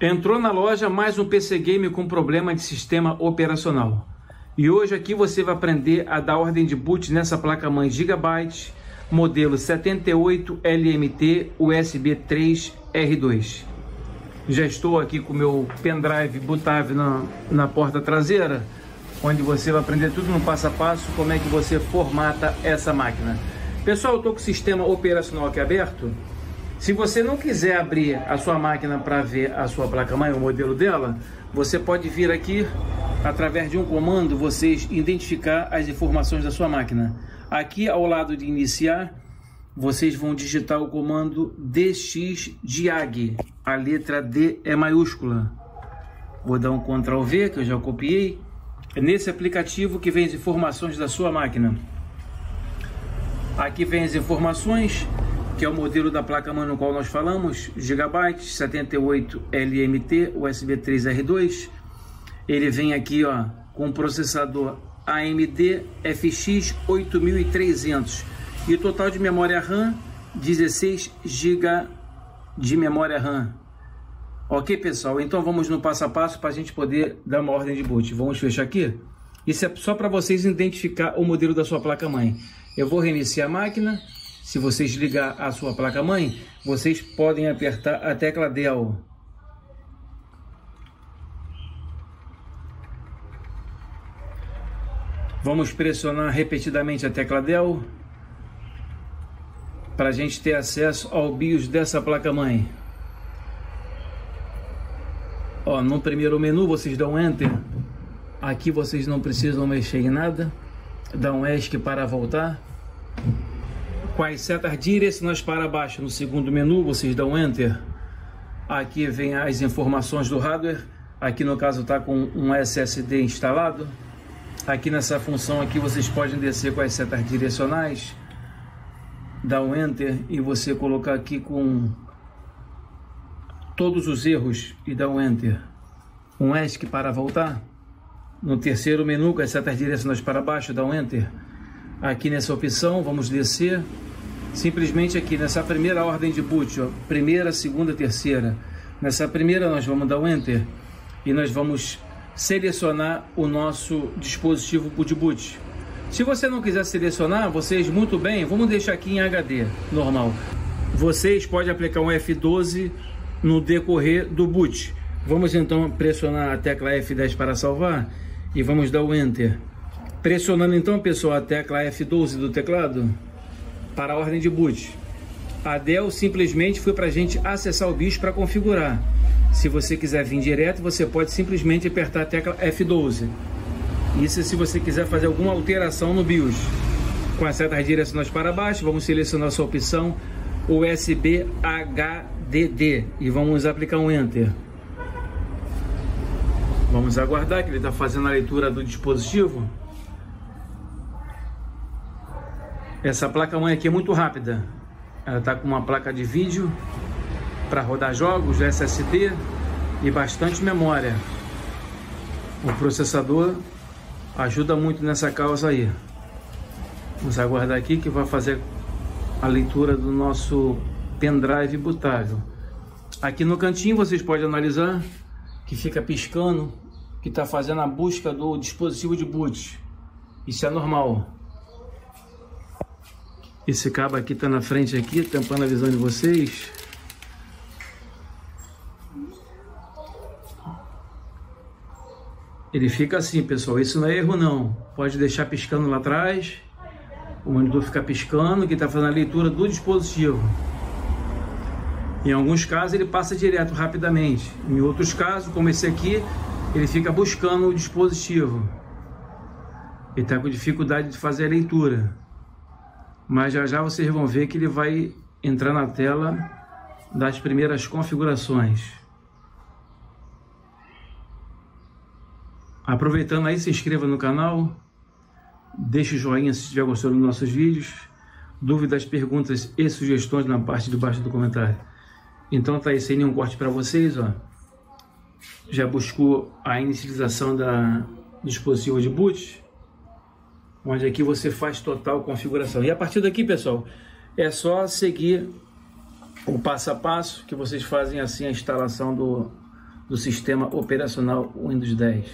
Entrou na loja mais um PC Game com problema de sistema operacional. E hoje aqui você vai aprender a dar ordem de boot nessa placa-mãe Gigabyte, modelo 78 LMT USB 3 R2. Já estou aqui com meu pendrive bootável na, na porta traseira, onde você vai aprender tudo no passo a passo como é que você formata essa máquina. Pessoal, eu estou com o sistema operacional aqui aberto. Se você não quiser abrir a sua máquina para ver a sua placa-mãe, o modelo dela, você pode vir aqui, através de um comando, vocês identificar as informações da sua máquina. Aqui ao lado de iniciar, vocês vão digitar o comando DXDIAG. A letra D é maiúscula. Vou dar um Ctrl V, que eu já copiei. É nesse aplicativo que vem as informações da sua máquina. Aqui vem as informações que é o modelo da placa-mãe no qual nós falamos, Gigabyte 78 LMT USB 3R2. Ele vem aqui ó, com processador AMD FX 8300 e o total de memória RAM 16 GB de memória RAM. Ok, pessoal? Então vamos no passo a passo para a gente poder dar uma ordem de boot. Vamos fechar aqui? Isso é só para vocês identificar o modelo da sua placa-mãe. Eu vou reiniciar a máquina se vocês ligar a sua placa-mãe, vocês podem apertar a tecla Del. Vamos pressionar repetidamente a tecla Del para a gente ter acesso ao BIOS dessa placa-mãe. No primeiro menu vocês dão Enter. Aqui vocês não precisam mexer em nada. Um ESC para voltar com as setas direcionais para baixo no segundo menu, vocês dão Enter. Aqui vem as informações do hardware. Aqui no caso está com um SSD instalado. Aqui nessa função aqui vocês podem descer com as setas direcionais. Dá um Enter e você colocar aqui com todos os erros e dá um Enter. Um ESC para voltar. No terceiro menu, com as setas direcionais para baixo, dá um Enter. Aqui nessa opção, vamos descer simplesmente aqui nessa primeira ordem de boot, ó, primeira, segunda, terceira. Nessa primeira nós vamos dar o Enter e nós vamos selecionar o nosso dispositivo boot boot. Se você não quiser selecionar, vocês muito bem, vamos deixar aqui em HD, normal. Vocês podem aplicar um F12 no decorrer do boot. Vamos então pressionar a tecla F10 para salvar e vamos dar o Enter. Pressionando então, pessoal, a tecla F12 do teclado, para a ordem de boot. A Dell simplesmente foi para a gente acessar o bicho para configurar. Se você quiser vir direto, você pode simplesmente apertar a tecla F12. Isso se você quiser fazer alguma alteração no BIOS. Com as setas direcionais para baixo, vamos selecionar a sua opção USB HDD e vamos aplicar um Enter. Vamos aguardar que ele está fazendo a leitura do dispositivo. Essa placa-mãe aqui é muito rápida. Ela está com uma placa de vídeo para rodar jogos, SSD e bastante memória. O processador ajuda muito nessa causa aí. Vamos aguardar aqui que vai fazer a leitura do nosso pendrive bootável. Aqui no cantinho vocês podem analisar que fica piscando, que está fazendo a busca do dispositivo de boot. Isso é normal. Esse cabo aqui está na frente aqui, tampando a visão de vocês. Ele fica assim, pessoal. Isso não é erro, não. Pode deixar piscando lá atrás. O monitor fica piscando, que está fazendo a leitura do dispositivo. Em alguns casos, ele passa direto, rapidamente. Em outros casos, como esse aqui, ele fica buscando o dispositivo. Ele está com dificuldade de fazer a leitura mas já já vocês vão ver que ele vai entrar na tela das primeiras configurações. Aproveitando aí, se inscreva no canal, deixe o joinha se estiver gostando dos nossos vídeos, dúvidas, perguntas e sugestões na parte de baixo do comentário. Então tá aí, sem nenhum corte para vocês, ó. Já buscou a inicialização da dispositivo de boot? Onde aqui você faz total configuração. E a partir daqui, pessoal, é só seguir o passo a passo que vocês fazem assim a instalação do, do sistema operacional Windows 10.